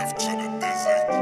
live to the desert.